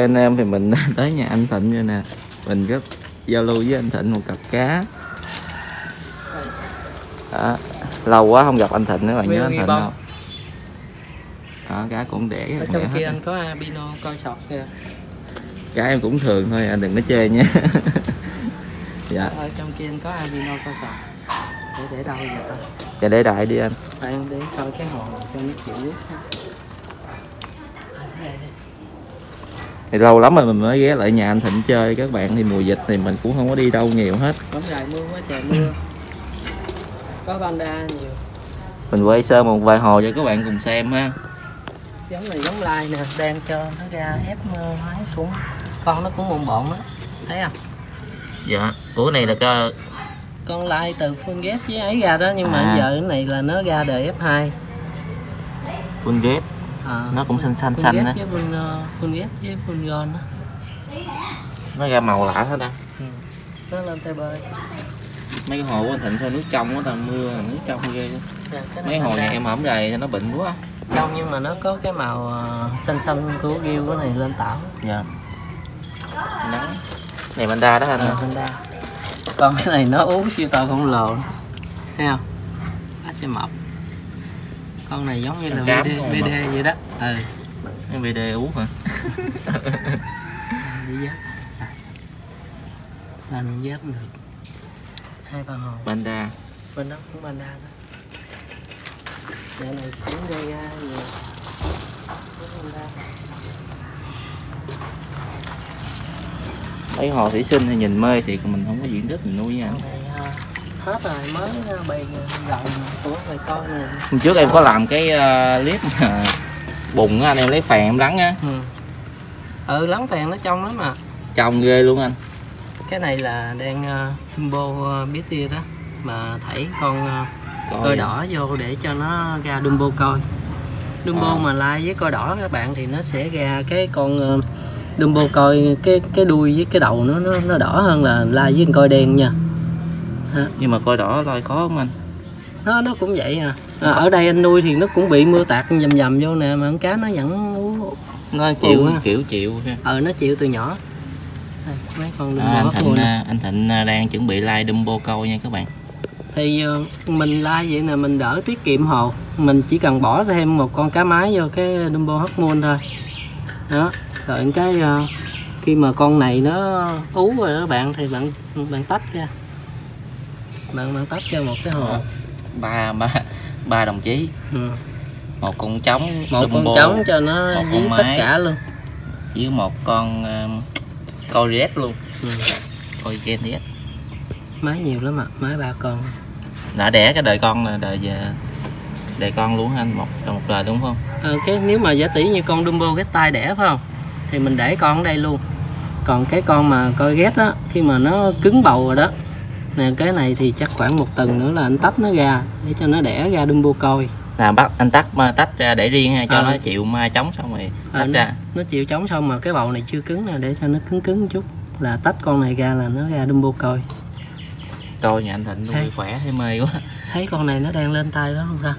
anh em thì mình tới nhà anh Thịnh rồi nè. Mình rất giao lưu với anh Thịnh một cặp cá. Đó. lâu quá không gặp anh Thịnh nữa bạn nhớ anh Thịnh không? Đó cá cũng đẻ ở trong kia anh có albino coi sọt kìa. Cá em cũng thường thôi anh đừng có chê nha. Dạ. Ở trong kia anh có albino coi sọt. Để để đâu vậy ta dạ để đại đi anh. Phải em để coi cái hồ cho nó chịu. nước ha. Thì lâu lắm rồi mình mới ghé lại nhà anh Thịnh chơi. Các bạn thì mùa dịch thì mình cũng không có đi đâu nhiều hết. Bóng dài mưa quá trời mưa. Có panda nhiều. Mình quay sơ một vài hồ cho các bạn cùng xem ha. Giống này giống lai nè đang cho nó ra ép máy xuống. Con nó cũng bồn bộn đó thấy không? Dạ của này là cơ. Con lai từ full ghép với ấy ra đó nhưng mà À. giờ cái này là nó ra đời F2 full ghép à, nó cũng xanh xanh xanh full, ờ, full ghép với full gon đó nó ra màu lạ hết á. Ừ. nó lên tay bơi mấy cái hồ của anh Thịnh sao nước trong quá tầm mưa nước trong ghê. Nè, cái mấy này hồ nhà em hổm rày nó bệnh quá. Không nhưng mà nó có cái màu ờ, xanh xanh của ghiêu cái này lên tảo. Dạ. Nắng. Này panda đó anh. À, panda. Con cái này nó uống siêu to khổng lồ. Thấy không? Á chơi mập con này giống như là cám VD mập. vậy đó. Ừ. Cái VD uống hả? Đi giáp lên giáp được. Hai ba hồ panda. Bên đó cũng panda đó. Dạo này cũng gây ra nhiều. Mấy hồ thủy sinh thì nhìn mê thì mình không có diện tích mình nuôi nha hết rồi mới à, bày rộng của người coi nè Hôm trước em có làm cái ờ, clip bùng á anh em lấy phèn em lắng á ừ. ừ lắng phèn nó trong lắm mà trông ghê luôn anh cái này là đang uh, Jumbo uh, biết tia đó mà thảy con uh, Coi. coi đỏ vô để cho nó ra Dumbo coi Dumbo À. mà lai với coi đỏ các bạn thì nó sẽ ra cái con uh, Dumbo coi cái cái đuôi với cái đầu nó nó, nó đỏ hơn là lai với con coi đen nha nhưng mà coi đỏ lôi khó không anh? Nó nó cũng vậy à. à. Ở đây anh nuôi thì nó cũng bị mưa tạt dầm dầm vô nè mà con cá nó vẫn uống nó chịu ha. kiểu chịu ha. ờ nó chịu từ nhỏ. Đây, mấy con Dumbo à, anh Thịnh à, anh Thịnh à, đang chuẩn bị like Dumbo câu nha các bạn. Thì ờ, mình lai vậy nè mình đỡ tiết kiệm hồ. Mình chỉ cần bỏ thêm một con cá mái vô cái Dumbo Hot Moon thôi. Đó rồi cái ờ, khi mà con này nó ú rồi đó bạn thì bạn bạn tách ra bạn bạn tách ra một cái hồ ba ba ba đồng chí. Ừ. một con trống một con trống cho nó một con tất cả luôn. Với một con uh, coi red luôn. Ừ. coi red mái nhiều lắm ạ mái ba con. Đã đẻ cái đời con là đời về đời con luôn anh một một đời đúng không? Ờ, cái nếu mà giả tỷ như con Dumbo cái tai đẻ phải không? Thì mình để con ở đây luôn. Còn cái con mà coi ghét á khi mà nó cứng bầu rồi đó nè cái này thì chắc khoảng một tuần nữa là anh tách nó ra để cho nó đẻ ra Dumbo coi. Là bắt anh tắt mà tách ra để riêng ha cho Ờ. nó chịu ma chống xong rồi Ờ, tách nó, ra? nó chịu chống xong mà cái bầu này chưa cứng nè để cho nó cứng cứng một chút. Là tách con này ra là nó ra Dumbo coi. Coi nhà anh Thịnh nuôi khỏe thấy mê quá. Thấy con này nó đang lên tay đó không ta?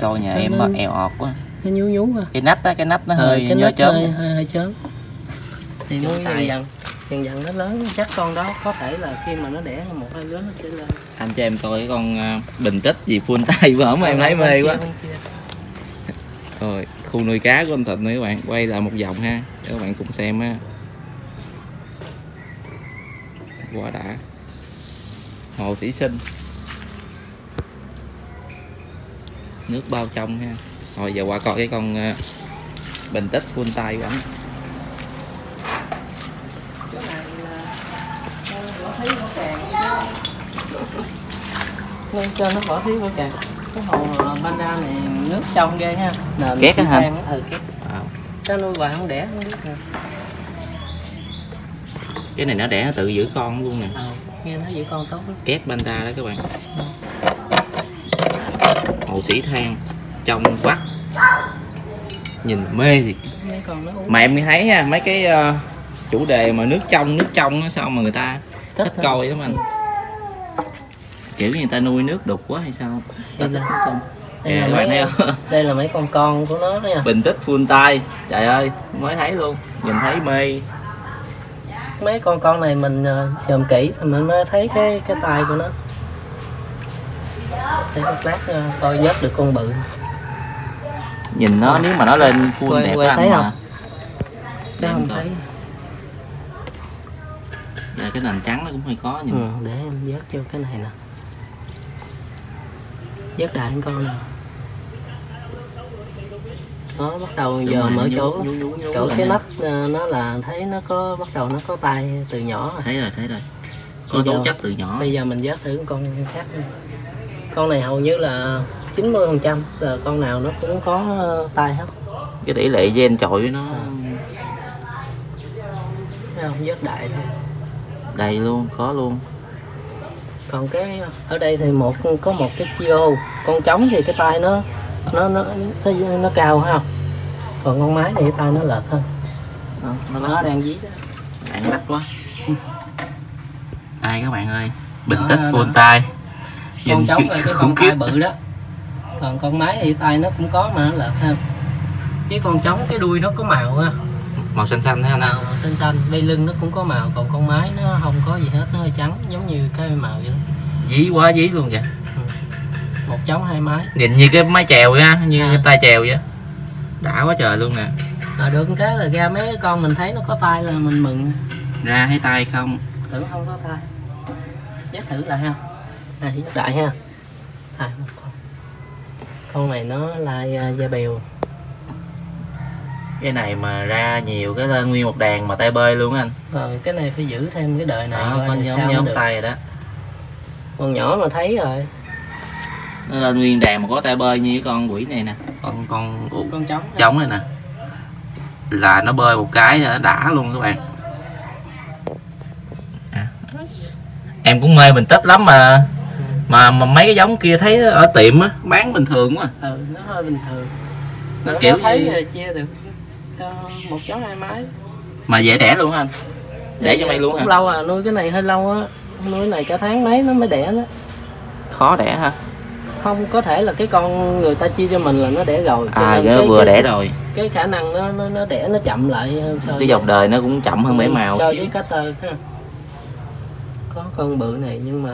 Coi nhà Nó- em nó- eo ọt quá. nó nhú nhú à cái nách á cái nách nó Ờ, hơi cái nhớ chớm hơi, hơi, hơi chớm. Thì tay. dần dần dần nó lớn chắc con đó có thể là khi mà nó đẻ một hai lứa nó sẽ lên. Anh cho em coi cái con à, bình tích gì full tay của ổng em thấy mê quá. rồi khu nuôi cá của anh Thịnh này các bạn quay lại một vòng ha để các bạn cùng xem ha. Quá đã. Hồ thủy sinh. Nước bao trong ha. Rồi giờ qua coi cái con à, bình tích full tay của anh cái này là con vỏ thí vỏ càng nên cho nó vỏ thí vỏ càng cái hồ panda này nước trong ghê ha nền Két hả? ừ két Wow. sao nuôi hoài không đẻ không biết nè cái này nó đẻ nó tự giữ con luôn nè. Ờ nghe nó giữ con tốt lắm. Két panda đó các bạn. Hồ sĩ than trong vắt nhìn mê thì mà em thấy nha mấy cái ờ, chủ đề mà nước trong nước trong á sao mà người ta thích hả? coi lắm anh kiểu như người ta nuôi nước đục quá hay sao Vậy là- không? đây, Kìa, là mấy, thấy không? đây là mấy con con của nó đó nha. Bình tích full tay. Trời ơi mới thấy luôn. Nhìn thấy mê. Mấy con con này mình ờ, dòm kỹ thì mình mới thấy cái cái tay của nó. Để lát ờ, coi vớt được con bự. Nhìn nó nếu mà nó lên full Quay- đẹp quay thấy không? mà chứ không coi. thấy? Đây, cái nền trắng nó cũng hơi khó nhìn. Ừ, để em vớt vô cái này nè vớt đại con. Nè nó bắt đầu Đúng giờ rồi, mở chỗ. Nhú, nhú, nhú chỗ cái nắp ờ, nó là thấy nó có bắt đầu nó có tay từ nhỏ rồi. thấy rồi thấy rồi. Có tố chất từ nhỏ. bây giờ mình vớt thử con khác con này hầu như là 90 phần trăm là con nào nó cũng có ờ, tay hết. Cái tỷ lệ gen trội nó À. Thấy không vớt đại thôi. đầy luôn có luôn còn cái ở đây thì một có một cái chia con trống thì cái tay nó nó nó nó, nó cao ha. Còn con mái thì cái tay nó lệch hơn. Đó, nó nó đang dí đó. bạn đắt quá. Đây các bạn ơi? Bình Đó, tích full tay. Con Nhìn trống là cái con tay bự đó. Còn con mái thì tay nó cũng có mà nó lệch hơn. Cái con trống cái đuôi nó có màu ha màu xanh xanh ha màu xanh xanh dây lưng nó cũng có màu còn con mái nó không có gì hết nó hơi trắng giống như cái màu vậy dí quá dí luôn vậy. Một trống hai mái. Nhìn như cái mái chèo vậy á như À. cái tay chèo vậy. Đã quá trời luôn nè. À, được cái là ra mấy con mình thấy nó có tay là mình mừng. Ra thấy tay không? Tưởng không có tay. Dắt thử lại ha. À dắt lại ha. À, con. Con này nó lai uh, da bèo cái này mà ra nhiều cái lên nguyên một đàn mà tay bơi luôn á anh. Rồi cái này phải giữ thêm cái đời này đó làm nhóm nhóm tay rồi đó. Con nhỏ mà thấy rồi. Nó lên nguyên đàn mà có tay bơi như cái con quỷ này nè. Con con út con trống trống này nè. Là nó bơi một cái là nó đã luôn các bạn. À. em cũng mê mình tích lắm mà. Mà mà mấy cái giống kia thấy ở tiệm á bán bình thường quá. Ừ nó hơi bình thường. Nó nó kiểu thấy như- chia được cho một cháu hai mái. Mà dễ đẻ luôn á anh? Để cho mày luôn cũng hả lâu à nuôi cái này hơi lâu á. Nuôi cái này cả tháng mấy nó mới đẻ đó. Khó đẻ ha không có thể là cái con người ta chia cho mình là nó đẻ rồi à cái- vừa cái- đẻ rồi. cái khả năng nó nó, nó đẻ nó chậm lại hơn so cái dòng đời nó cũng chậm hơn bảy màu so với cá tơ ha. Có con bự này nhưng mà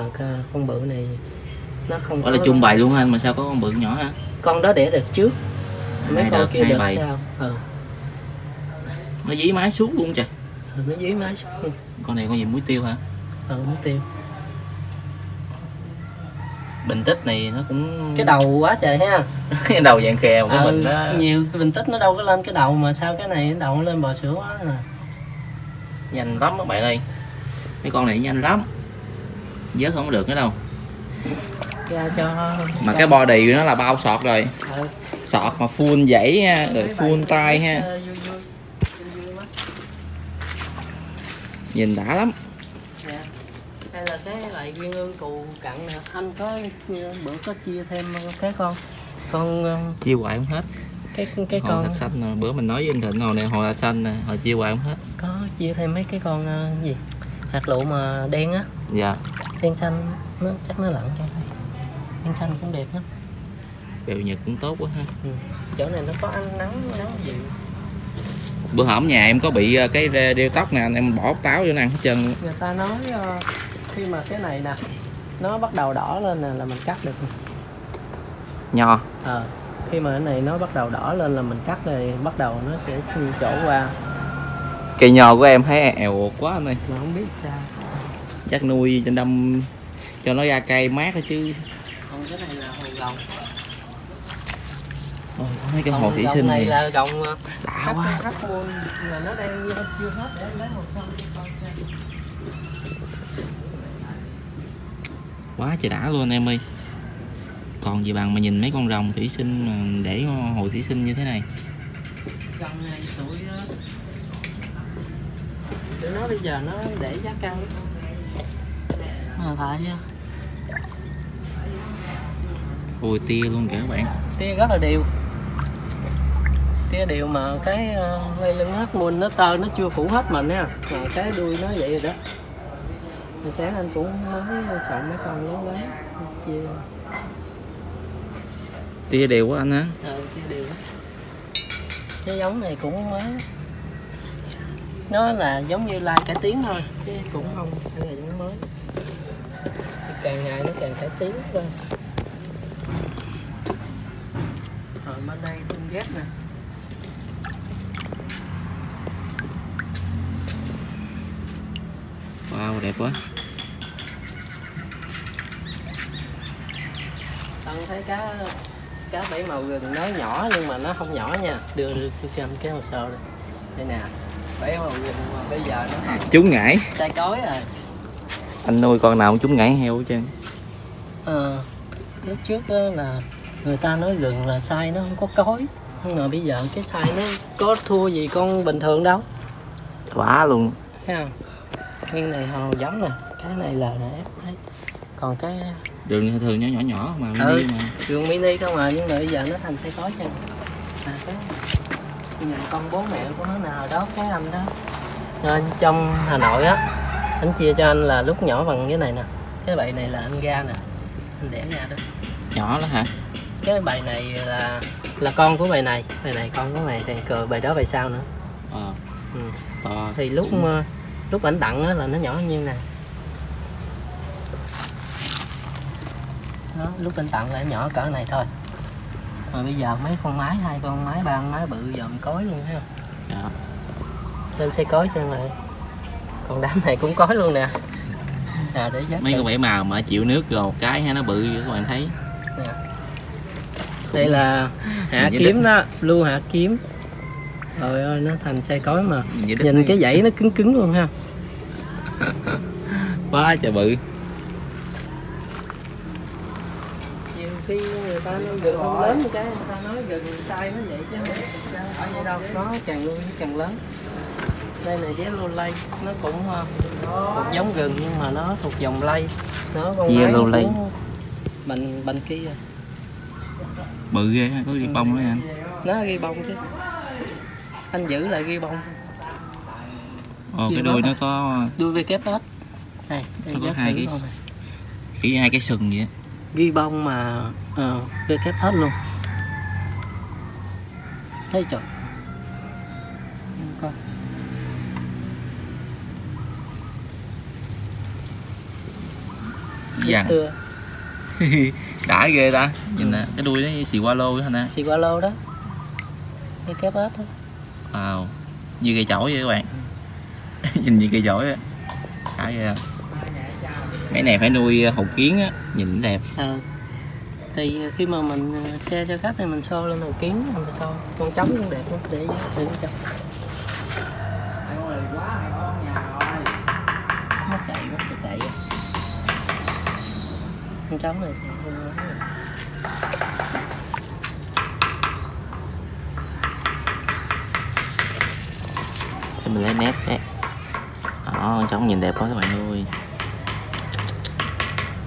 con bự này nó không đó là chung bày luôn anh? Mà sao có con bự nhỏ ha con đó đẻ được trước. Mấy Hai con đợt, kia bầy. sau ừ. Nó dí mái suốt luôn trời. Ừ, nó dưới mái xuống con này con gì muối tiêu hả? Ừ, nó tiêu. Bình tích này nó cũng cái đầu quá trời ha. Cái đầu dạng khè của ừ, mình đó. nhiều cái bình tích nó đâu có lên cái đầu mà sao cái này cái đầu nó lên bò sữa quá à. nhanh lắm các bạn ơi. Mấy con này nhanh lắm. Vớt không được nữa đâu. Ra cho mà cái body nó là bao sọt rồi. Ừ. sọt mà full dãy ha rồi full tay ha nhìn đã lắm. Dạ. Đây là cái loại viên ương cù cặn nè. Anh có bữa có chia thêm cái con con ờ, chia hoài không hết. cái cái hồ con thạch xanh nè bữa mình nói với anh thịnh hồ này hồ thạch xanh nè hồi chia hoài không hết. Có chia thêm mấy cái con ờ, gì? Hạt lựu mà đen á. Dạ. Đen xanh nó chắc nó lặn trong đây đen xanh cũng đẹp lắm. Bèo nhật cũng tốt quá ha. Ừ. chỗ này nó có ánh nắng nắng dịu bữa hổm nhà em có bị ờ, cái đeo tóc nè em bỏ táo vô nè hết trơn. Người ta nói ờ, khi mà cái này nè nó bắt đầu đỏ lên nè là mình cắt được. Nho. Ờ khi mà cái này nó bắt đầu đỏ lên là mình cắt rồi bắt đầu nó sẽ chỗ qua. Cây nho của em thấy èo quá anh ơi. Mà không biết sao. Chắc nuôi trên đâm cho nó ra cây mát thôi chứ. Còn cái này là hồ gồng Ôi, có mấy cái hồ thủy sinh này này là gồng ờ, đã hắc quá mà nó đang chưa hết để lấy xong xem. quá trời đã luôn em ơi. Còn gì bằng mà nhìn mấy con rồng thủy sinh mà để hồ thủy sinh như thế này. Gồng này tụi ờ, tụi nó bây giờ nó để giá cao mà tại chứ ôi tia luôn kìa các bạn. Tia rất là đều tia đều mà cái uh, dây lưng hắc muôn nó tơ nó chưa phủ hết mình nha mà cái đuôi nó vậy rồi đó. Hồi sáng anh cũng mới soạn mấy con lớn lớn chia tia đều quá anh hả ờ kia đều cái giống này cũng mới. Nó là giống như lai cải tiến thôi chứ cũng không phải là giống mới. Thì càng ngày nó càng cải tiến lên rồi bên đây con ghép nè đẹp quá. Tân thấy cá cá bảy màu gừng nói nhỏ nhưng mà nó không nhỏ nha. Đưa đưa cho anh cái hồ sơ đây đây nè bảy màu gừng mà bây giờ nó trúng ngải. sai cối rồi. Anh nuôi con nào cũng trúng ngải heo hết trơn. Ờ, lúc trước á là người ta nói gừng là sai nó không có cối. Nhưng mà bây giờ cái sai nó có thua gì con bình thường đâu. Quá luôn. Thấy không nguyên này hồ giống nè. Cái này là nè đấy. Còn cái đường thường nhỏ nhỏ nhỏ mà Ừ. mini mà. đường mini không à nhưng mà bây giờ nó thành xe cối cho à cái nhìn con bố mẹ của nó nào đó cái anh đó. Nên trong hà nội á anh chia cho anh là lúc nhỏ bằng cái này nè. Cái bậy này là anh ra nè. Anh đẻ ra đó. Nhỏ đó hả? Cái bài này là là con của bài này. Bài này con của mày thì cờ bài đó bài sau nữa. Ờ. Ừ. to thì lúc ờ, lúc ảnh tặng á là nó nhỏ như nè. Đó lúc anh tặng là nhỏ cỡ này thôi. Rồi bây giờ mấy con mái hai con mái ba con mái bự dòm cối luôn không dạ. lên xe cối cho mày còn đám này cũng cối luôn nè. À để mấy con bảy màu mà chịu nước rồi một cái ha nó bự vậy các bạn thấy. Nè. đây là hạ kiếm đó lưu hạ kiếm trời ơi nó thành xe cối mà. Nhìn, vậy nhìn cái dãy nó cứng cứng luôn ha. Quá trời bự. Nhiều khi người ta nói gừng không lớn một cái người ta nói gừng sai nó vậy chứ. Không phải vậy đâu nó càng nuôi nó càng lớn. Đây này yellow lay nó cũng ờ, thuộc giống gừng nhưng mà nó thuộc dòng lay nó con Yellow lay. bệnh kia. Bự ghê ha, có viên bông đó anh. Nó ghi bông chứ anh giữ lại ghi bông. Ồ Siêu cái đuôi nó có đuôi hết. Này đây Nó có hai cái chỉ hai cái sừng vậy ghi bông mà ờ về kép hết luôn. Thấy trời coi. Tưa đã ghê ta. Nhìn nè cái đuôi nó xì qua lô vậy nè. Xì qua lô đó. Cái kép hết đó wow. Như cây chổi vậy các bạn. Nhìn như cây chổi á. Đã ghê. Mấy này phải nuôi ờ, hồ kiến á. Nhìn đẹp. À, thì ờ, khi mà mình xe cho khách thì mình xô lên hồ kiến mình coi con trống cũng đẹp lắm để để cho. Nó chạy quá chạy. Con trống này thì không lớn rồi. cho mình lấy nét cái đó con trống nhìn đẹp quá các bạn ơi.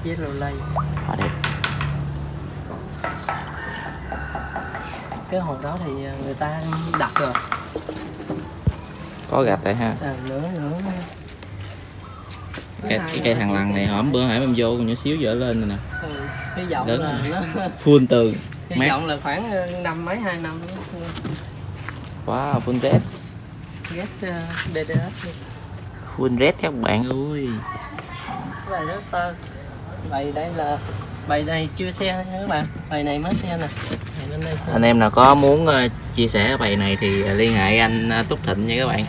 Yellow lay. Quá đẹp. Cái hồ đó thì ờ, người ta đặt rồi. Có gạch tại ha. À, nữa nữa cái, cái cây thằng lằn này hổm bữa hãy em vô nhỏ xíu dở lên rồi nè. Ừ, hy vọng Lớn là nó full tường hy vọng là khoảng ờ, năm mấy hai năm. Wow full red ghét DDS luôn. full red các bạn ơi. Bài đó tơ bài đây là bài này chưa xe nha các bạn. Bài này mới xe nè. Anh em nào có muốn ờ, chia sẻ bài này thì ờ, liên hệ anh ờ, Túc Thịnh nha các bạn.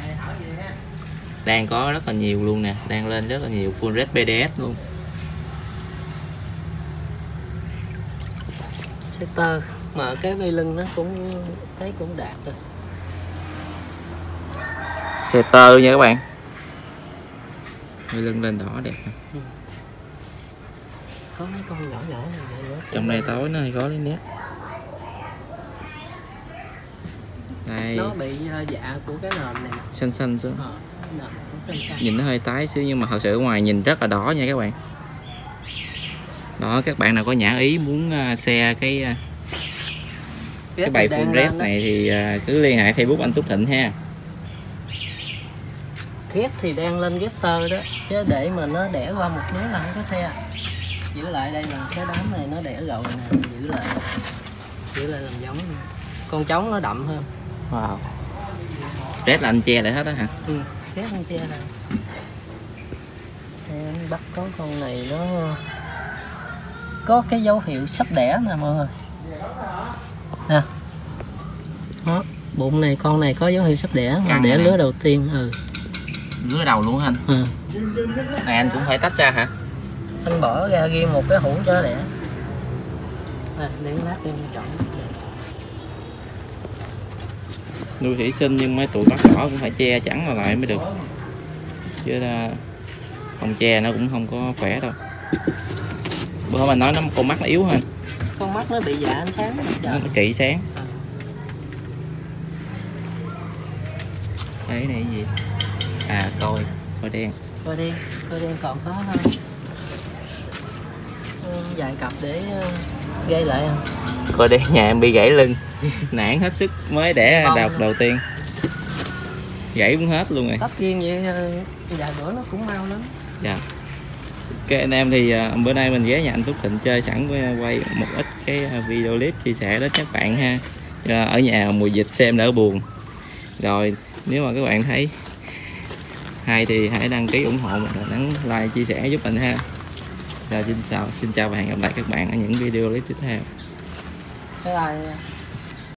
Đang có rất là nhiều luôn nè. Đang lên rất là nhiều full red BDS luôn. Tơ mà cái dây lưng nó cũng thấy cũng đạt rồi xe tơ nha các bạn. Đuôi lưng lên đỏ đẹp. Nè. có mấy con nhỏ nhỏ này nữa trong đây tối nó hay có lấy nét. Đây. Nó bị ờ, dạ của cái nền này. Xanh xanh xuống. Ờ, nền cũng xanh xanh. Nhìn nó hơi tái xíu nhưng mà thật sự ở ngoài nhìn rất là đỏ nha các bạn. Đó các bạn nào có nhã ý muốn ờ, xe cái ờ, cái bài full đó. này thì cứ liên hệ facebook anh Túc Thịnh ha ghép thì đang lên ghép tơ đó. Chứ để mà nó đẻ qua một đứa là không có xe giữ lại đây là cái đám này nó đẻ rồi nè giữ lại. Chỉ là làm giống con trống nó đậm hơn. Wow. Rét là anh che lại hết á hả? Ừ, con tre này Đây, anh bắt có con này nó có cái dấu hiệu sắp đẻ nè mọi người. Nè. Đó bụng này con này có dấu hiệu sắp đẻ mà Căng đẻ lứa đầu tiên ừ, lứa đầu luôn anh? Ừ. này anh cũng phải tách ra hả? Anh bỏ ra ghi một cái hũ cho nó đẻ à, để lát em chọn. Nuôi thủy sinh nhưng mấy tụi bắt cỏ cũng phải che chắn vào lại mới được. Chứ là không che nó cũng không có khỏe đâu. Bữa hôm anh nói nó con mắt nó yếu hơn con mắt nó bị dạ ánh sáng nó, nó kỵ sáng. Đây, cái này gì à coi coi đen. Coi đen coi đen còn có ờ, vài cặp để ờ, gây lại không? coi đen nhà em bị gãy lưng. Nản hết sức mới đẻ đợt đầu tiên. Gãy cũng hết luôn rồi. Tất nhiên vậy ờ, vài bữa nó cũng mau lắm. Dạ. Cái anh em thì bữa nay mình ghé nhà anh Túc Thịnh chơi sẵn quay một ít cái video clip chia sẻ đến các bạn ha. Ở nhà mùa dịch xem đỡ buồn. Rồi nếu mà các bạn thấy hay thì hãy đăng ký ủng hộ mình và nhấn like, chia sẻ, giúp mình ha. Rồi, xin chào xin chào và hẹn gặp lại các bạn ở những video clip tiếp theo. Cái là...